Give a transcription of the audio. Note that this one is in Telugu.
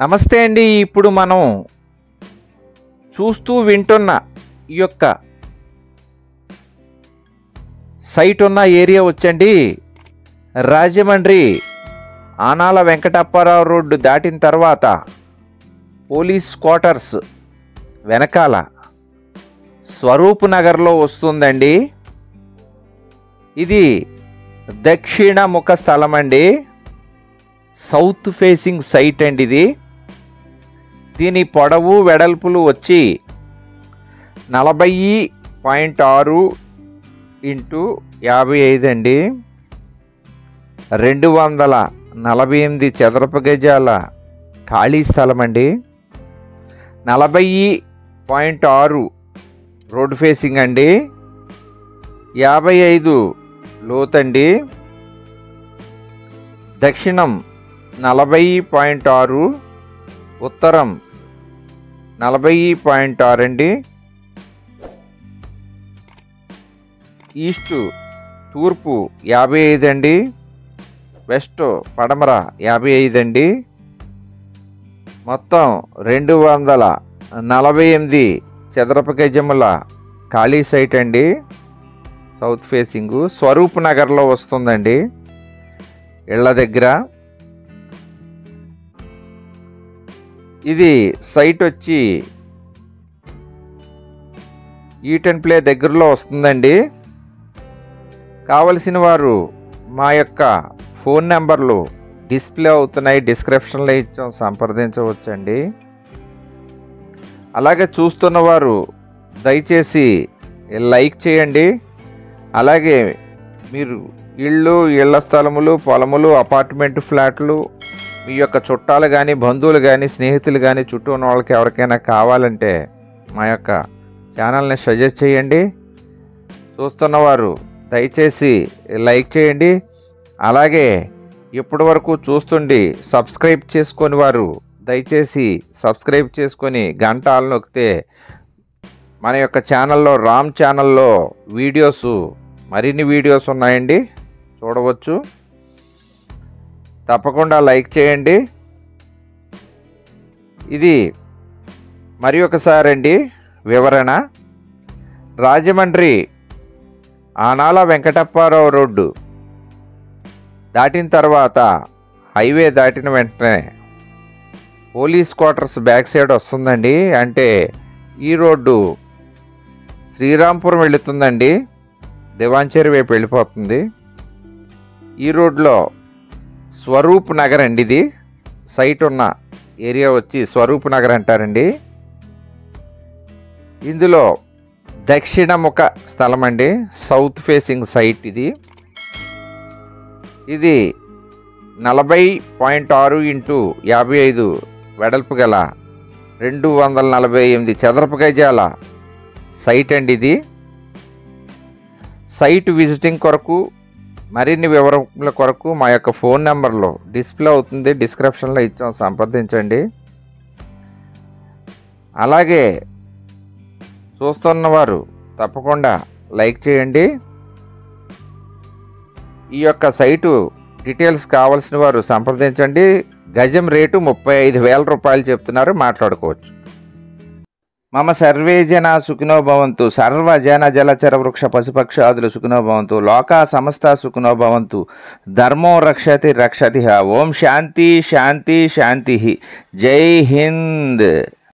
నమస్తే అండి. ఇప్పుడు మనం చూస్తూ వింటున్న ఈ యొక్క సైట్ ఉన్న ఏరియా వచ్చండి. రాజమండ్రి ఆనాల వెంకటప్పారావు రోడ్డు దాటిన తర్వాత పోలీస్ క్వార్టర్స్ వెనకాల స్వరూప్ నగర్లో వస్తుందండి. ఇది దక్షిణ ముఖ స్థలం అండి సౌత్ ఫేసింగ్ సైట్ అండి ఇది. దీని పొడవు వెడల్పులు వచ్చి నలభై పాయింట్ ఆరు ఇంటూ యాభై ఐదు అండి. రెండు వందల నలభై ఎనిమిది చదరపు గజాల ఖాళీ స్థలం అండి. నలభై పాయింట్ ఆరు రోడ్ ఫేసింగ్ అండి. యాభై ఐదు లోతండి దక్షిణం నలభై పాయింట్ ఆరు ఉత్తరం నలభై పాయింట్ ఆరు అండి. ఈస్ట్ తూర్పు యాభై ఐదు అండి. వెస్ట్ పడమర యాభై ఐదు అండి. మొత్తం రెండు వందల నలభై ఎనిమిది చదరపు గజముల ఖాళీ సైట్ అండి. సౌత్ ఫేసింగ్ స్వరూప్ నగర్లో వస్తుందండి. ఇళ్ళ దగ్గర ఇది సైట్ వచ్చి ఈట్ అండ్ ప్లే దగ్గరలో వస్తుందండి. కావలసిన వారు మా యొక్క ఫోన్ నెంబర్లు డిస్ప్లే అవుతున్నాయి. డిస్క్రిప్షన్లో ఇచ్చాం సంప్రదించవచ్చండి. అలాగే చూస్తున్న వారు దయచేసి లైక్ చేయండి. అలాగే మీరు ఇళ్ళు ఇళ్ళ స్థలములు పొలములు అపార్ట్మెంట్ ఫ్లాట్లు మీ యొక్క చుట్టాలు కానీ బంధువులు కానీ స్నేహితులు కానీ చుట్టూ ఉన్న వాళ్ళకి ఎవరికైనా కావాలంటే మా యొక్క ఛానల్ని సజెస్ట్ చేయండి. చూస్తున్నవారు దయచేసి లైక్ చేయండి. అలాగే ఇప్పటి వరకు చూస్తుండి సబ్స్క్రైబ్ చేసుకొని వారు దయచేసి సబ్స్క్రైబ్ చేసుకొని గంట నొక్కితే మన యొక్క ఛానల్లో రామ్ ఛానల్లో వీడియోస్ మరిన్ని వీడియోస్ ఉన్నాయండి. చూడవచ్చు. తప్పకుండా లైక్ చేయండి. ఇది మరి ఒకసారి అండి వివరణ. రాజమండ్రి ఆనాల వెంకటప్పారావు రోడ్డు దాటిన తర్వాత హైవే దాటిన వెంటనే పోలీస్ క్వార్టర్స్ బ్యాక్ సైడ్ వస్తుందండి. అంటే ఈ రోడ్డు శ్రీరాంపురం వెళుతుందండి. దివాంచేరి వైపు వెళ్ళిపోతుంది. ఈ రోడ్లో స్వరూప్ నగర్ అండి ఇది. సైట్ ఉన్న ఏరియా వచ్చి స్వరూప్ నగర్ అంటారండి. ఇందులో దక్షిణముఖ స్థలం అండి సౌత్ ఫేసింగ్ సైట్ ఇది. ఇది నలభై పాయింట్ ఆరు ఇంటూ యాభై ఐదు వెడల్పు గల రెండు వందల నలభై ఎనిమిది చదరపు గజాల సైట్ అండి ఇది. సైట్ విజిటింగ్ కొరకు మరిన్ని వివరముల కొరకు మా యొక్క ఫోన్ నెంబర్లో డిస్ప్లే అవుతుంది డిస్క్రిప్షన్లో ఇచ్చాం సంప్రదించండి. అలాగే చూస్తున్నవారు తప్పకుండా లైక్ చేయండి. ఈ యొక్క సైటు డీటెయిల్స్ కావాల్సిన వారు సంప్రదించండి. గజం రేటు ముప్పై ఐదు వేల రూపాయలు చెప్తున్నారు మాట్లాడుకోవచ్చు. మమ సర్వే జన సుఖినో భవంతు సర్వ జన జలచర వృక్ష పశుపక్షాదులు సుఖినో భవంతు లోకా సమస్త సుఖినో భవంతు ధర్మో రక్షతి రక్షతి ఓం శాంతి శాంతి శాంతి. జై హింద్.